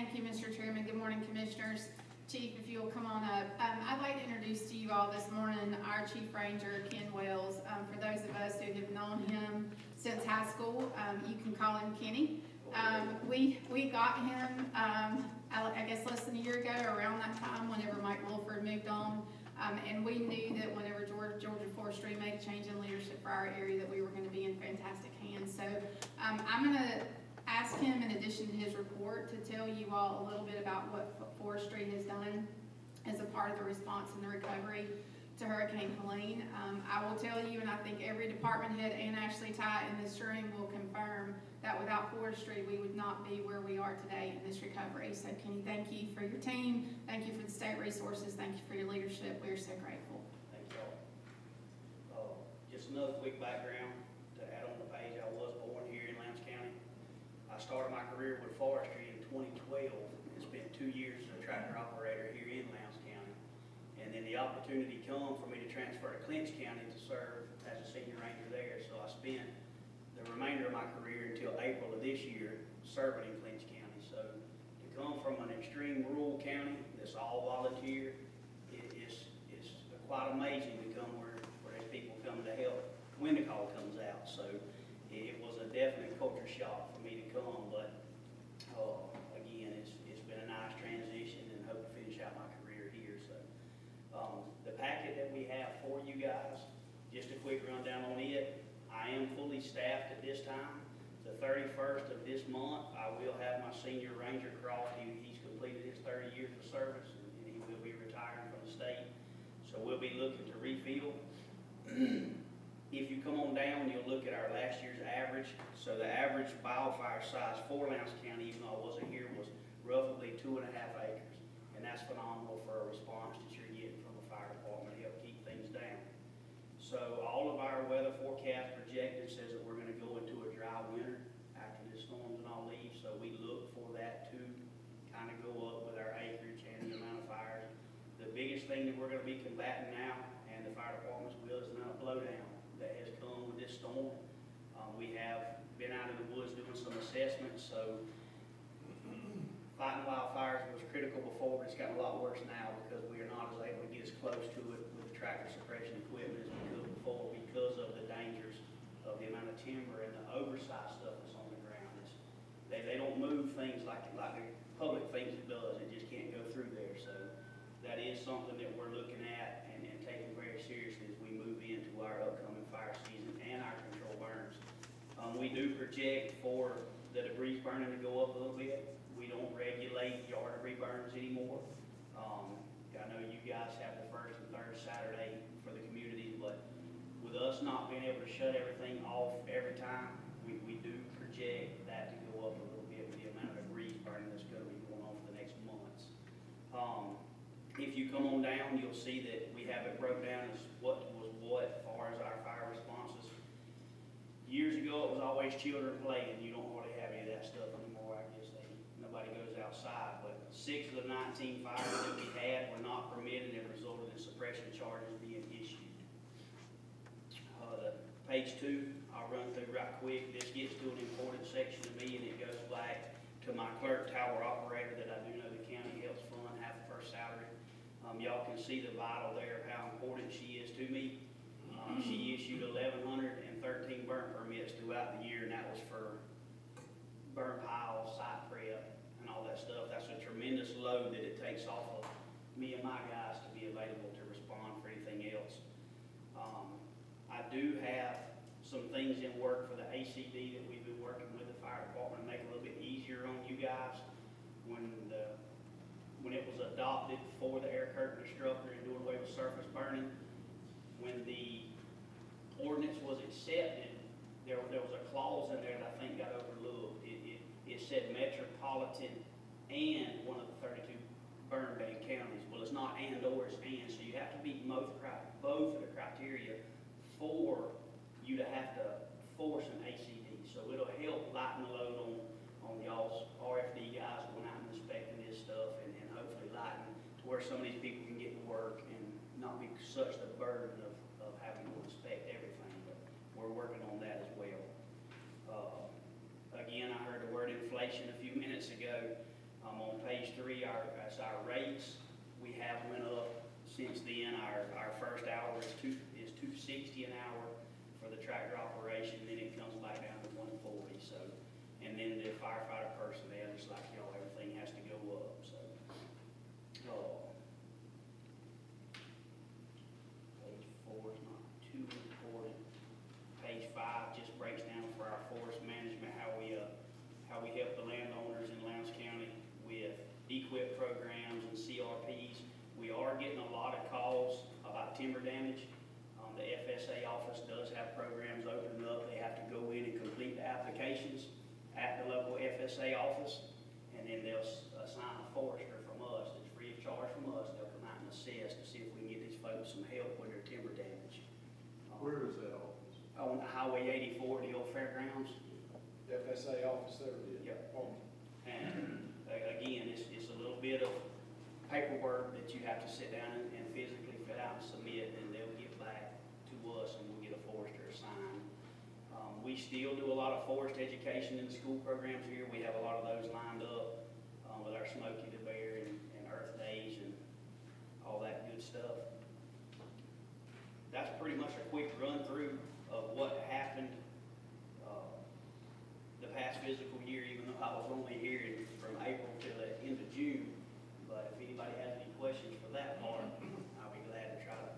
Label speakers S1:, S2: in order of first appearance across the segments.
S1: Thank you, Mr. Chairman. Good morning, Commissioners. Chief, if you'll come on up. Um, I'd like to introduce to you all this morning our Chief Ranger, Ken Wells. Um, for those of us who have known him since high school, um, you can call him Kenny. Um, we, we got him, um, I, I guess less than a year ago, around that time, whenever Mike Wolford moved on. Um, and we knew that whenever Georgia, Georgia Forestry made a change in leadership for our area, that we were gonna be in fantastic hands. So, I'm gonna ask him, in addition to his report, to tell you all a little bit about what forestry has done as a part of the response and the recovery to Hurricane Helene. Um, I will tell you, and I think every department head and Ashley Tye in this room will confirm that without forestry, we would not be where we are today in this recovery. So Kenny, thank you for your team, thank you for the state resources, thank you for your leadership, we are so grateful.
S2: Thank y'all. Uh, Just another quick background to add on the page, I was born here in Lowndes County. I started my career with forestry in 2012, and spent two years as a tractor operator here in Lowndes County. And then the opportunity come for me to transfer to Clinch County to serve as a senior ranger there. So I spent the remainder of my career until April of this year serving in Clinch County. So to come from an extreme rural county that's all volunteer, it is, is quite amazing to come where, where there's people come to help when the call comes out. So it was a definite culture shock for me to come, but, uh, again, it's, it's been a nice transition and hope to finish out my career here, so. Um, the packet that we have for you guys, just a quick rundown on it. I am fully staffed at this time. The thirty-first of this month, I will have my senior ranger cross. He, he's completed his thirty years of service and he will be retiring from the state. So we'll be looking to refill. If you come on down, you'll look at our last year's average. So the average wildfire size for Lowndes County, even though I wasn't here, was roughly two and a half acres. And that's phenomenal for a response that you're getting from a fire department to help keep things down. So all of our weather forecast projected says that we're gonna go into a dry winter after the storms and all leave. So we look for that to kind of go up with our acreage and the amount of fires. The biggest thing that we're gonna be combating now, and the fire departments will, is the amount of blowdown that has come with this storm. Um, we have been out in the woods doing some assessments, so fighting wildfires was critical before, but it's gotten a lot worse now because we are not as able to get as close to it with the tractor suppression equipment as we could before because of the dangers of the amount of timber and the oversized stuff that's on the ground. It's, they, they don't move things like, like the public thinks it does, it just can't go through there, so that is something that we're looking at and, and taking very seriously as we move into our upcoming fire season and our control burns. Um, we do project for the debris burning to go up a little bit. We don't regulate yard debris burns anymore. Um, I know you guys have the first and third Saturday for the community, but with us not being able to shut everything off every time, we, we do project that to go up a little bit with the amount debris burning that's gonna be going on for the next months. Um, if you come on down, you'll see that we have it broke down as what was what as far as our fire responses. Years ago, it was always children playing, you don't hardly have any of that stuff anymore, I guess they, nobody goes outside, but six of the nineteen fires that we had were not permitted and resulted in suppression charges being issued. Uh, the page two, I'll run through right quick, this gets to an important section to me, and it goes back to my clerk tower operator that I do know the county helps fund half the first salary. Um, y'all can see the vital there of how important she is to me. Um, she issued eleven hundred and thirteen burn permits throughout the year, and that was for burn piles, site prep, and all that stuff. That's a tremendous load that it takes off of me and my guys to be available to respond for anything else. Um, I do have some things in work for the ACD that we've been working with the fire department to make a little bit easier on you guys. When the, when it was adopted for the air curtain destructor and doing away with surface burning, when the ordinance was accepted, there, there was a clause in there that I think got overlooked. It, it, it said metropolitan and one of the thirty-two burn ban counties. Well, it's not and or, it's and, so you have to meet both both of the criteria for you to have to force an ACD. So it'll help lighten the load on, on y'all's RFD guys going out and inspecting this stuff and, and hopefully lighten to where some of these people can get to work and not be such the burden of, of having to inspect everything, but we're working on that as well. Uh, Again, I heard the word inflation a few minutes ago. Um, on our our rates, we have went up since then. Our, our first hour is two, is two sixty an hour for the tractor operation, then it comes back down to one forty, so. And then the firefighter personnel, just like y'all, everything has to go up, so. Oh. Page four is not too important. Page five just breaks down for our forest management, how we, uh, how we help the landowners in Lowndes County with EQIP programs and CRPs. We are getting a lot of calls about timber damage. Um, the FSA office does have programs opening up. They have to go in and complete the applications at the local FSA office. And then they'll assign uh, a forester from us, that's free of charge from us. They'll come out and assess to see if we can get these folks some help with their timber damage.
S3: Where is that office?
S2: On the Highway eighty-four, the old fairgrounds.
S3: FSA office there is.
S2: Yep.
S3: Oh,
S2: And again, it's, it's a little bit of paperwork that you have to sit down and and physically fill out and submit, and they'll get back to us and we'll get a forester assigned. Um, we still do a lot of forest education in the school programs here. We have a lot of those lined up, um, with our Smokey the Bear and, and Earth Days and all that good stuff. That's pretty much a quick run-through of what happened, uh, the past physical year, even though I was only here in- from April till the end of June. But if anybody has any questions for that part, I'll be glad to try to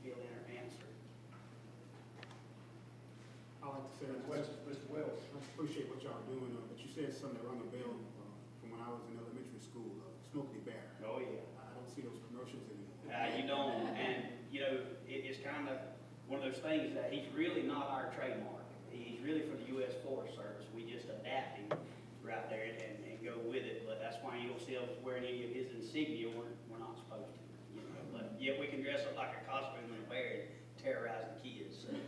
S2: fill in or answer.
S4: I like to say,
S3: Any
S4: I
S3: Mr. Wells?
S4: appreciate what y'all doing, uh, but you said something that rung a bell uh, from when I was in elementary school, uh, Smokey Bear.
S2: Oh, yeah.
S4: I don't see those commercials anymore.
S2: Uh, you don't, and, you know, it, it's kind of one of those things that he's really not our trademark. He's really for the U.S. Forest Service. We just adapt him right there and, and go with it, but that's why you don't see us wearing any of his insignia. We're, we're not supposed to, you know, but yet we can dress up like a costume and bear and terrorize the kids, so. uh,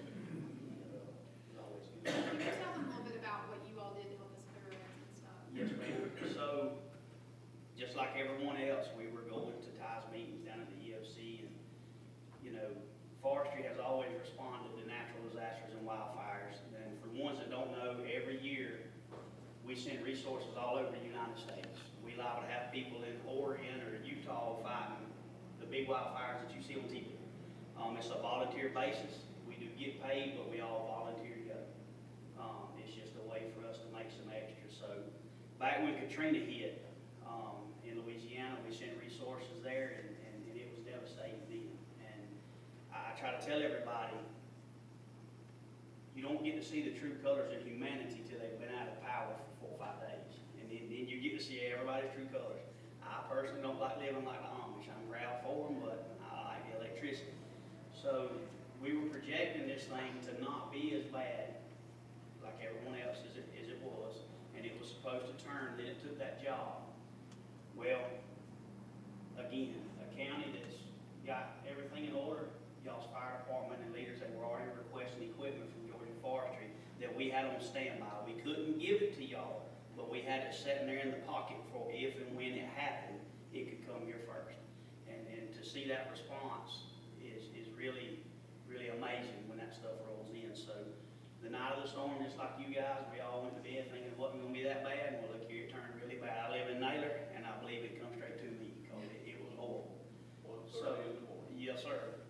S2: it's always good.
S1: Can you tell them a little bit about what you all did to help us put our roads and stuff?
S2: Yes, ma'am. So, just like everyone else, we were going to Tye's meetings down at the EOC and, you know, forestry has always responded to natural disasters and wildfires. And for ones that don't know, every year, we send resources all over the United States. We liable to have people in Oregon or Utah fighting the big wildfires that you see on TV. Um, it's a volunteer basis. We do get paid, but we all volunteer to go. Um, it's just a way for us to make some extra. So back when Katrina hit, um, in Louisiana, we sent resources there and, and, and it was devastating then. And I, try to tell everybody, you don't get to see the true colors of humanity till they've been out of power for four or five days. And then, then you get to see everybody's true colors. I personally don't like living like the Amish. I'm proud for them, but I like the electricity. So we were projecting this thing to not be as bad like everyone else as it, as it was, and it was supposed to turn, then it took that job. Well, again, a county that's got everything in order, y'all's fire department and leaders, they were already requesting equipment from Georgia Forestry that we had on standby. We couldn't give it to y'all, but we had it sitting there in the pocket for if and when it happened, it could come here first. And, and to see that response is, is really, really amazing when that stuff rolls in. So the night of the storm, just like you guys, we all went to bed thinking it wasn't gonna be that bad. Well, look here, it turned really bad. I live in Naylor, and I believe it come straight to me, because it, it was horrible.
S3: One
S2: So,
S3: thirty in the morning.
S2: yes, sir.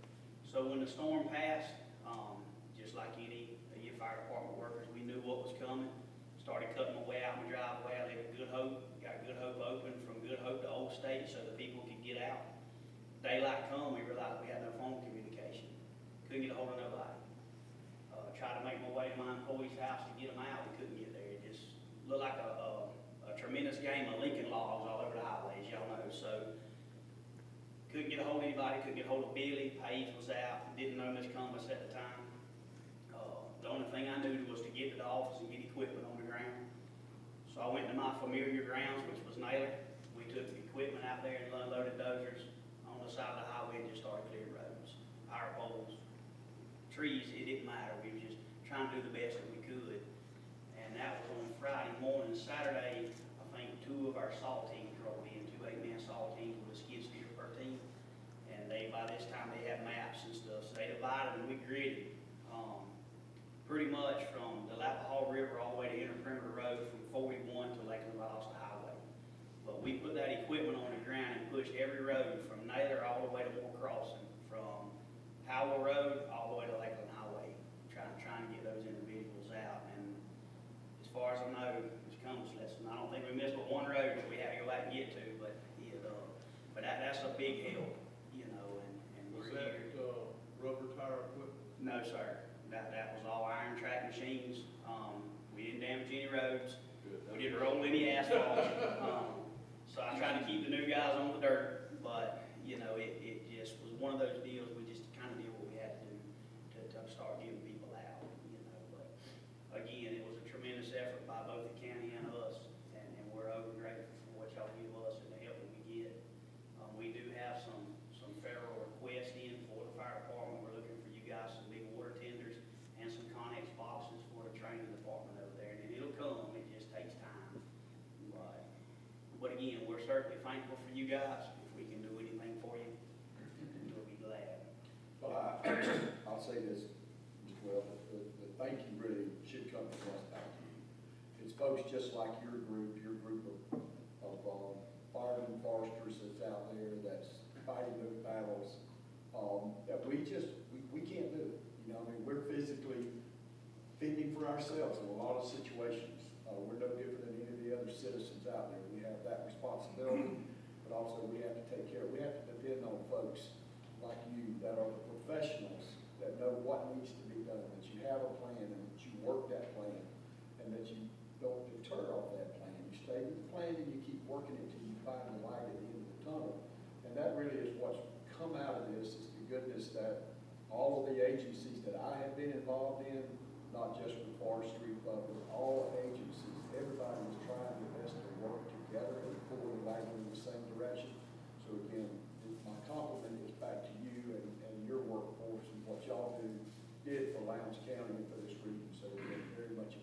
S2: So when the storm passed, um, just like any of your fire department workers, we knew what was coming. Started cutting my way out my driveway. I live at Good Hope, got Good Hope open from Good Hope to Old State so the people could get out. Daylight come, we realized we had no phone communication. Couldn't get a hold of nobody. Tried to make my way to my employee's house to get them out, we couldn't get there. It just looked like a, a, a tremendous game of Lincoln logs all over the highways, y'all know, so. Couldn't get a hold of anybody, couldn't get a hold of Billy, Paige was out, didn't know Miss Compass at the time. Uh, the only thing I knew was to get to the office and get equipment on the ground. So I went to my familiar grounds, which was Naylor. We took the equipment out there and unloaded dozers on the side of the highway and just started clearing roads, trees, it didn't matter. We were just trying to do the best that we could. And that was on Friday morning. Saturday, I think two of our SAL teams rolled in, two eight-man SAL teams with a skid steer per team. And they, by this time, they had maps and stuff, so they divided and we gridded, um, pretty much from the Alapaha River all the way to Inner Perimeter Road from forty-one to Lakeland right highway. But we put that equipment on the ground and pushed every road from Naylor all the way to Moore Crossing, from Howell Road all the way to Lakeland Highway, trying, trying to get those individuals out. And as far as I know, it's Compass lesson, I don't think we missed but one road that we had to go back and get to, but it, uh, but that, that's a big help, you know, and, and
S5: Was
S2: we're
S5: that,
S2: here.
S5: uh, rubber tire equipment?
S2: No, sir, that, that was all iron track machines, um, we didn't damage any roads, we didn't roll any asphalt. Um, So I tried to keep the new guys on the dirt, but, you know, it, it just was one of those deals, we just kind of did what we had to do to, to start getting people out, you know, but again, it was a tremendous effort by both the county and us, and, and we're over grateful for what y'all give us and the help that we get. Um, we do have some, some federal requests in for the fire department, we're looking for you guys, some big water tenders and some Connex boxes for the training department over there, and it'll come, it just takes time. But, but again, we're certainly thankful for you guys, if we can do anything for you, we'll be glad.
S3: But I, I'll say this, as well, the, the thank you come from us back to you. It's folks just like your group, your group of, of, um, firemen, foresters that's out there, that's fighting those battles, um, that we just, we, we can't do it. You know, I mean, we're physically fending for ourselves in a lot of situations. Uh, we're no different than any of the other citizens out there. We have that responsibility, but also we have to take care, we have to depend on folks like you that are the professionals, that know what needs to be done, that you have a plan and that work that plan, and that you don't deter off that plan. You stay with the plan and you keep working it till you find the light at the end of the tunnel. And that really is what's come out of this, is the goodness that all of the agencies that I have been involved in, not just with forestry, but all agencies, everybody is trying their best to work together and pull the wagon in the same direction. So again, my compliment is back to you and, and your workforce and what y'all do, did for Lowndes County and very much